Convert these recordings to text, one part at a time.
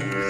Yeah.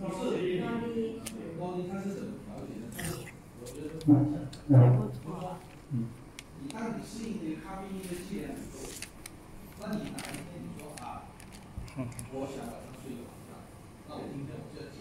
那不是，那你，那你他是怎么调节的？但是，我觉得也不错，嗯。想晚睡个好觉，那我今天我就。